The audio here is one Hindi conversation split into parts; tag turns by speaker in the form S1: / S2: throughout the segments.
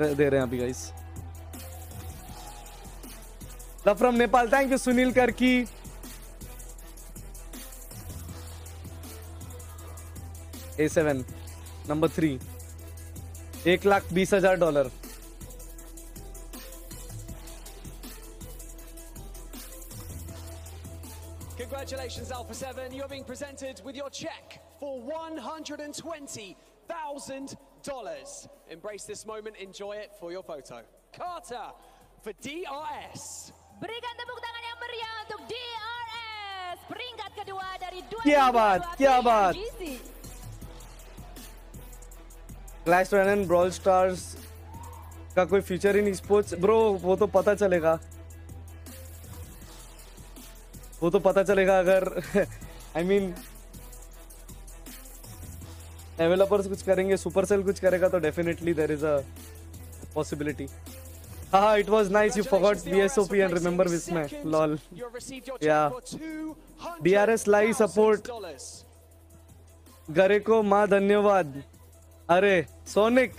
S1: दे रहे हैं अभी guys love from Nepal thank you Sunil Karki a seven number three एक लाख बीस हजार dollar
S2: Congratulations, Alpha 7. You're being presented with your check for $120,000. Embrace this moment, enjoy it for your photo. Carter for DRS.
S3: Berikan tepuk tangan yang meriah untuk DRS. Peringkat kedua dari 2022
S1: क्या बात, क्या बात।
S3: PMGC.
S1: Clash Royale Brawl Stars का कोई फीचर इन स्पोर्ट्स ब्रो वो तो पता चलेगा वो तो पता चलेगा अगर आई I मीन डेवलपर्स कुछ करेंगे सुपर सेल कुछ करेगा तो definitely there is a possibility हाँ it was nice you forgot B S O
S2: and remember विस मै
S1: लॉल
S2: या डी
S1: आर एस लाई
S2: सपोर्ट
S1: गरे को मा धन्यवाद. अरे
S2: Sonic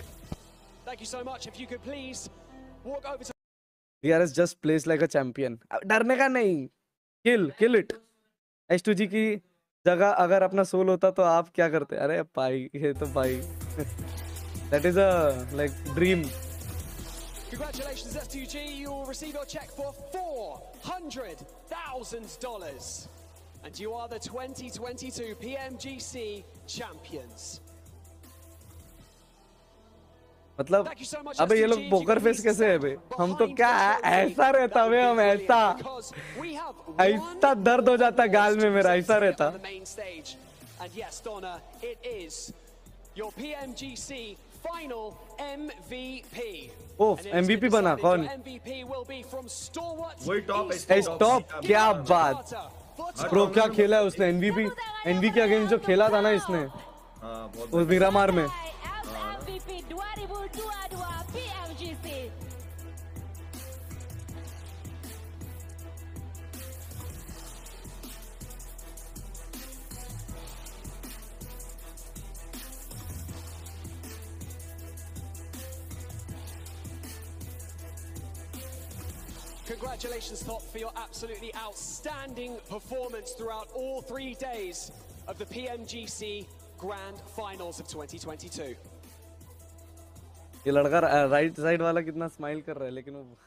S2: D R
S1: S just place like a champion डरने का नहीं. Kill kill it S two G की जगह अगर अपना सोल होता तो आप क्या करते अरे भाई ये तो भाई that is a like dream
S2: Congratulations, S2G. You will receive your check for $400,000. And you are the 2022 PMGC champions.
S1: मतलब अबे ये लोग पोकर फेस कैसे है हम तो क्या ऐसा रहता हमें
S2: हम
S1: ऐसा। ऐसा दर्द हो जाता
S2: है
S1: गाल में मेरा ऐसा रहता।
S2: MVP.
S1: बना कौन? स्टॉप क्या बात? प्रो क्या खेला है उसने? एनवीपी एनवी क्या अगेंस्ट जो खेला था ना इसने। उस मीरा मार में।
S3: MVP 2022 PMGC.
S2: Congratulations, Top, for your absolutely outstanding performance throughout all three days of the PMGC Grand Finals of 2022.
S1: ये लड़का राइट साइड वाला कितना स्माइल कर रहा है लेकिन वो